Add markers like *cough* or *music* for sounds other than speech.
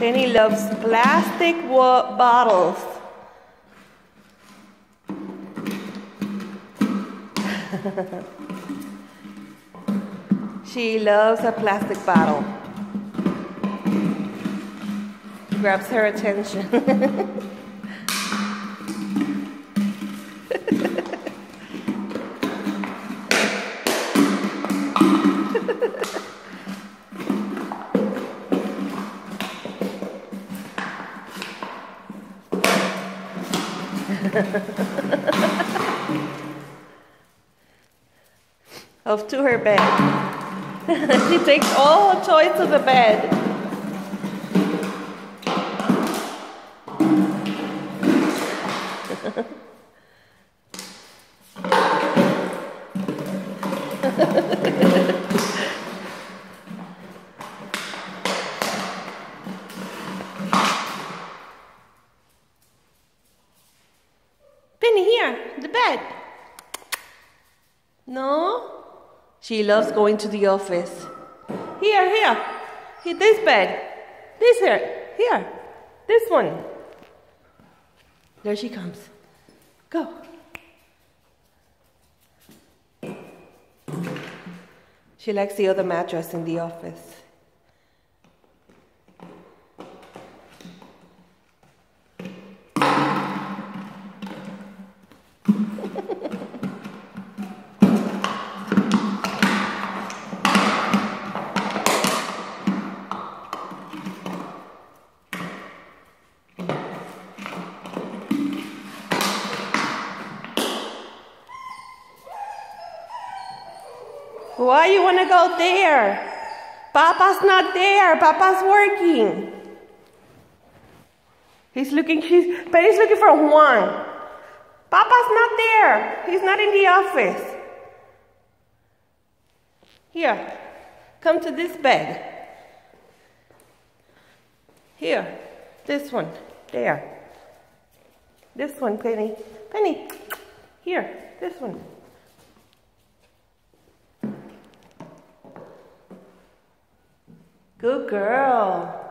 Penny loves plastic bottles. *laughs* she loves a plastic bottle. Grabs her attention. *laughs* Off to her bed. *laughs* she takes all her toys to the bed. *laughs* here, the bed. No? She loves going to the office. Here, here. Here, this bed. This here. Here. This one. There she comes. Go. She likes the other mattress in the office. Why you want to go there? Papa's not there. Papa's working. He's looking, she's, Penny's looking for Juan. Papa's not there. He's not in the office. Here, come to this bed. Here, this one, there. This one, Penny. Penny, here, this one. Good girl.